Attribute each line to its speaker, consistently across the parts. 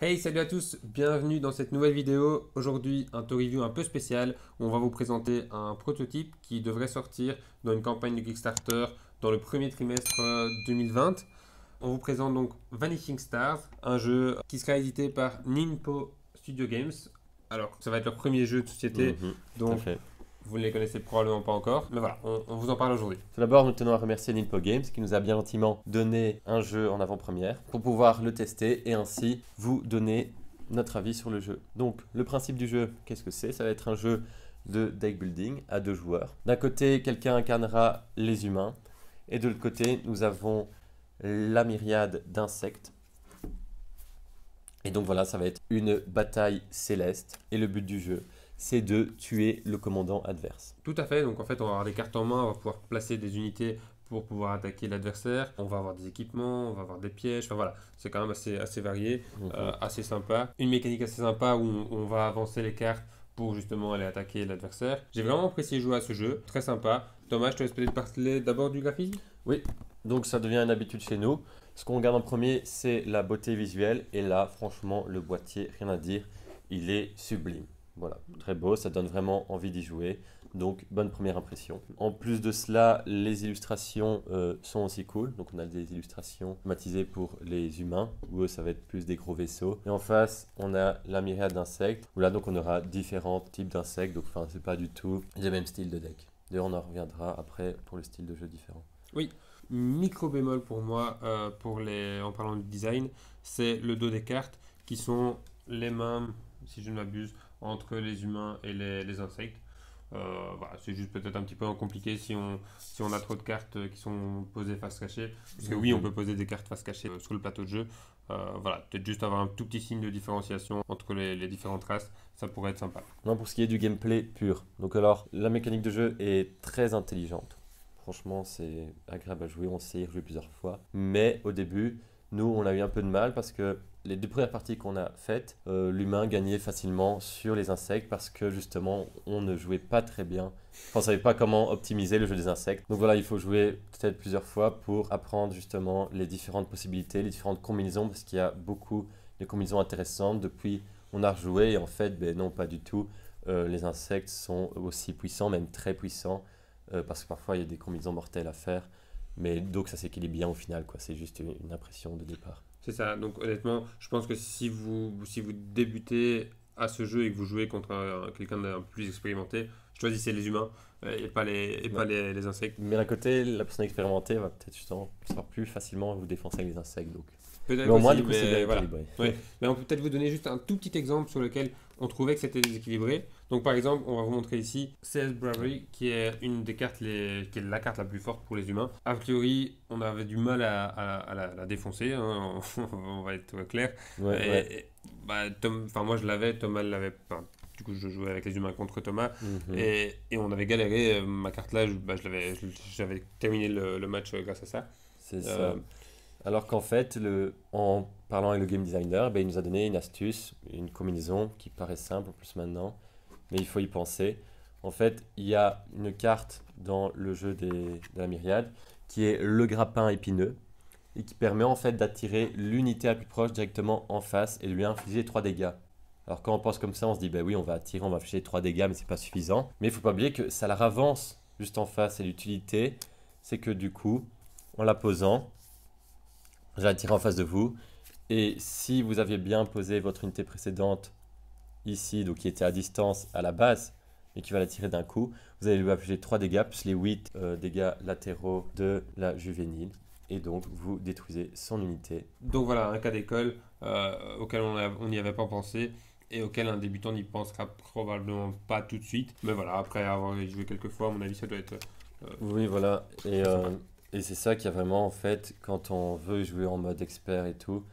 Speaker 1: Hey, salut à tous, bienvenue dans cette nouvelle vidéo. Aujourd'hui, un tour review un peu spécial où on va vous présenter un prototype qui devrait sortir dans une campagne de Kickstarter dans le premier trimestre 2020. Euh, on vous présente donc Vanishing Stars, un jeu qui sera édité par Ninpo Studio Games. Alors, ça va être leur premier jeu de société,
Speaker 2: Mhm,
Speaker 1: donc. Vous ne les connaissez probablement pas encore. Mais voilà, on, vous en parle aujourd'hui.
Speaker 2: Tout d'abord, nous tenons à remercier Ninpo Games qui nous a bien gentiment donné un jeu en avant-première pour pouvoir le tester et ainsi vous donner notre avis sur le jeu. Donc, le principe du jeu, qu'est-ce que c'est? Ça va être un jeu de deck building à deux joueurs. D'un côté, quelqu'un incarnera les humains et de l'autre côté, nous avons la myriade d'insectes. Et donc voilà, ça va être une bataille céleste et le but du jeu, c'est de tuer le commandant adverse.
Speaker 1: Tout à fait, donc en fait, on va avoir des cartes en main, on va pouvoir placer des unités pour pouvoir attaquer l'adversaire. On va avoir des équipements, on va avoir des pièges, enfin voilà, c'est quand même assez, assez varié.
Speaker 2: Mhm.
Speaker 1: euh, assez sympa. Une mécanique assez sympa où on, on va avancer les cartes pour justement aller attaquer l'adversaire. J'ai vraiment apprécié jouer à ce jeu, très sympa. Thomas, je te laisse peut-être parler d'abord du graphisme?
Speaker 2: Donc ça devient une habitude chez nous. Ce qu'on regarde en premier, c'est la beauté visuelle. Et là, franchement, le boîtier, rien à dire, il est sublime. Voilà, très beau, ça donne vraiment envie d'y jouer. Donc, bonne première impression. En plus de cela, les illustrations euh, sont aussi cool. Donc, on a des illustrations thématisées pour les humains, où eux, ça va être plus des gros vaisseaux. Et en face, on a la myriade d'insectes, où là, donc, on aura différents types d'insectes. Donc, enfin, c'est pas du tout le même style de deck. D'ailleurs, on en reviendra après pour le style de jeu différent.
Speaker 1: Micro bémol pour moi, euh, pour les, en parlant du design, c'est le dos des cartes qui sont les mêmes, si je ne m'abuse, entre les humains et les, les insectes. Euh, voilà, c'est juste peut-être un petit peu compliqué si on, si on a trop de cartes qui sont posées face cachée. Parce que oui, on peut poser des cartes face cachée euh, sur le plateau de jeu. Euh, voilà, peut-être juste avoir un tout petit signe de différenciation entre les, les différentes races, ça pourrait être sympa.
Speaker 2: Non, pour ce qui est du gameplay pur. Donc alors, la mécanique de jeu est très intelligente. Franchement, c'est agréable à jouer, on sait y rejouer plusieurs fois. Mais au début, nous, on a eu un peu de mal parce que les deux premières parties qu'on a faites, euh, l'humain gagnait facilement sur les insectes parce que justement, on ne jouait pas très bien. Enfin, on savait pas comment optimiser le jeu des insectes. Donc voilà, il faut jouer peut-être plusieurs fois pour apprendre justement les différentes possibilités, les différentes combinaisons parce qu'il y a beaucoup de combinaisons intéressantes. Depuis, on a rejoué et en fait, ben non, pas du tout. Euh, les insectes sont aussi puissants, même très puissants, euh, parce que parfois il y a des combinaisons mortelles à faire. Mais donc ça s'équilibre bien au final, quoi. C'est juste une, impression de départ.
Speaker 1: C'est ça, donc honnêtement, je pense que si vous, si vous débutez à ce jeu et que vous jouez contre un- quelqu'un d'un plus expérimenté, choisissez les humains euh, et pas les, et pas les, les insectes.
Speaker 2: Mais d'un côté, la personne expérimentée va peut-être justement savoir plus facilement vous défoncer avec les insectes. Donc.
Speaker 1: Peut-être
Speaker 2: Mais au moins,
Speaker 1: aussi,
Speaker 2: du coup, c'est bien
Speaker 1: voilà.
Speaker 2: équilibré.
Speaker 1: Ouais. Mais on peut peut-être vous donner juste un tout petit exemple sur lequel on trouvait que c'était déséquilibré. Donc par exemple, on va vous montrer ici CS Bravery, qui est une des cartes, les... qui est la carte la plus forte pour les humains. A priori, on avait du mal à, à- à la, la défoncer, hein, on va être clair.
Speaker 2: Ouais,
Speaker 1: Et-
Speaker 2: ouais.
Speaker 1: et- bah, Tom... moi je l'avais, Thomas l'avait. Du coup, je jouais avec les humains contre Thomas.
Speaker 2: Mhm.
Speaker 1: Et, et on avait galéré. euh, Ma carte là, je- bah, j'avais terminé le, le match euh, grâce à ça.
Speaker 2: C'est ça.
Speaker 1: Euh,
Speaker 2: Alors qu'en fait, le, en parlant avec le game designer, ben, il nous a donné une astuce, une combinaison qui paraît simple en plus maintenant, mais il faut y penser. En fait, il y a une carte dans le jeu de la myriade qui est le grappin épineux et qui permet en fait d'attirer l'unité la plus proche directement en face et de lui infliger 3 dégâts. Alors quand on pense comme ça, on se dit, ben oui, on va attirer, on va infliger 3 dégâts, mais c'est pas suffisant. Mais il faut pas oublier que ça la ravance juste en face et l'utilité, c'est que du coup, en la posant, j'ai attiré en face de vous. Et si vous aviez bien posé votre unité précédente ici, donc qui était à distance à la base, et qui va la tirer d'un coup, vous allez lui infliger 3 dégâts, plus les 8 euh, dégâts latéraux de la juvénile. Et donc vous détruisez son unité.
Speaker 1: Donc voilà, un cas d'école euh, auquel on n'y avait pas pensé et auquel un débutant n'y pensera probablement pas tout de suite. Mais voilà, après avoir joué quelques fois, à mon avis, ça doit être. euh,
Speaker 2: Oui, voilà. Et, et c'est ça qui a vraiment, en fait, quand on veut jouer en mode expert et tout,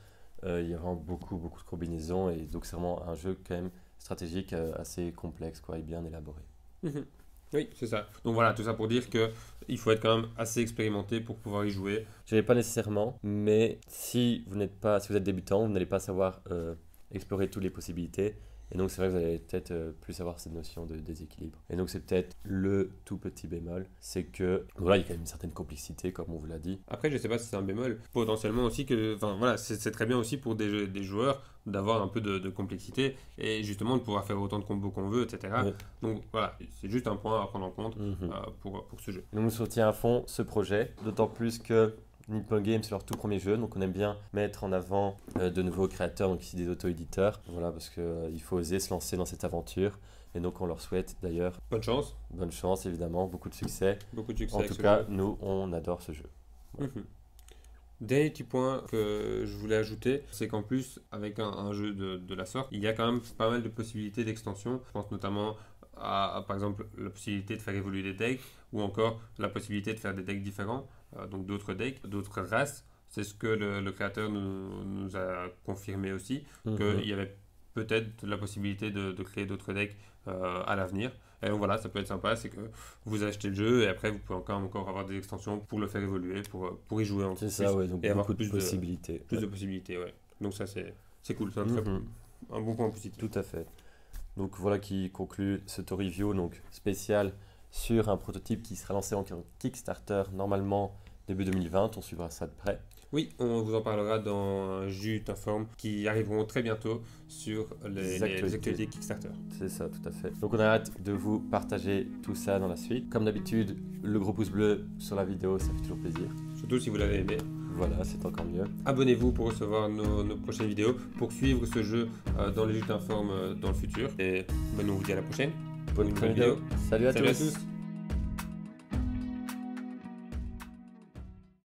Speaker 2: il y a vraiment beaucoup, beaucoup de combinaisons. Et donc c'est vraiment un jeu quand même stratégique euh, assez complexe quoi, et bien élaboré.
Speaker 1: Mhm. Oui, c'est ça. Donc voilà, tout ça pour dire que il faut être quand même assez expérimenté pour pouvoir y jouer.
Speaker 2: Je dirais pas nécessairement, mais si vous n'êtes pas, si vous êtes débutant, vous n'allez pas savoir euh, explorer toutes les possibilités. Et donc c'est vrai que vous allez peut-être euh, plus avoir cette notion de déséquilibre. Et donc c'est peut-être le tout petit bémol, c'est que voilà, il y a quand même une certaine complexité, comme on vous l'a dit.
Speaker 1: Après, je sais pas si c'est un bémol. Potentiellement aussi que, enfin voilà, c'est très bien aussi pour des, des joueurs d'avoir un peu de, de complexité et justement de pouvoir faire autant de combos qu'on veut, etc.
Speaker 2: Ouais.
Speaker 1: Donc voilà, c'est juste un point à prendre en compte
Speaker 2: Mhm.
Speaker 1: euh, pour, pour ce jeu.
Speaker 2: Nous, nous soutient à fond ce projet, d'autant plus que Nippon Games, c'est leur tout premier jeu, donc on aime bien mettre en avant euh, de nouveaux créateurs, donc ici des auto-éditeurs, voilà, parce qu'il faut oser se lancer dans cette aventure, et donc on leur souhaite d'ailleurs
Speaker 1: Bonne chance,
Speaker 2: bonne chance, évidemment, beaucoup de succès.
Speaker 1: beaucoup de succès
Speaker 2: En tout cas,
Speaker 1: jeu.
Speaker 2: nous, on adore ce jeu.
Speaker 1: Mhm. Dernier petit point que je voulais ajouter, c'est qu'en plus, avec un, un jeu de, de la sorte, il y a quand même pas mal de possibilités d'extension. Je pense notamment à, à, par exemple, la possibilité de faire évoluer des decks, ou encore la possibilité de faire des decks différents, euh, donc d'autres decks, d'autres races. C'est ce que le, le créateur nous, nous a confirmé aussi,
Speaker 2: Mhm.
Speaker 1: qu'il y avait peut-être la possibilité de, de créer d'autres decks euh, à l'avenir. Et donc voilà, ça peut être sympa, c'est que vous achetez le jeu et après vous pouvez encore, encore avoir des extensions pour le faire évoluer, pour, pour y jouer encore
Speaker 2: C'est
Speaker 1: plus,
Speaker 2: ça, ouais, donc
Speaker 1: et avoir
Speaker 2: beaucoup de
Speaker 1: plus de-
Speaker 2: possibilités.
Speaker 1: plus
Speaker 2: Ouais.
Speaker 1: de possibilités. Ouais. Donc ça c'est cool, c'est un,
Speaker 2: Mhm.
Speaker 1: un bon point positif.
Speaker 2: Tout à fait. Donc voilà qui conclut ce tour review donc spécial sur un prototype qui sera lancé en Kickstarter normalement début 2020. On suivra ça de près.
Speaker 1: Oui, on vous en parlera dans Jus Informe qui arriveront très bientôt sur les,
Speaker 2: Les
Speaker 1: les-
Speaker 2: actualités
Speaker 1: Kickstarter.
Speaker 2: C'est ça, tout à fait. Donc on a hâte de vous partager tout ça dans la suite. Comme d'habitude, le gros pouce bleu sur la vidéo, ça fait toujours plaisir.
Speaker 1: Surtout si vous l'avez aimé.
Speaker 2: Voilà, c'est encore mieux.
Speaker 1: Abonnez-vous pour recevoir nos, nos prochaines vidéos, pour suivre ce jeu euh, dans les Jus Informe euh, dans le futur. Et ben, nous on vous dit à la prochaine.
Speaker 2: Bonne
Speaker 1: nouvelle
Speaker 2: vidéo.
Speaker 1: vidéo.
Speaker 2: Salut à
Speaker 1: Salut à tous.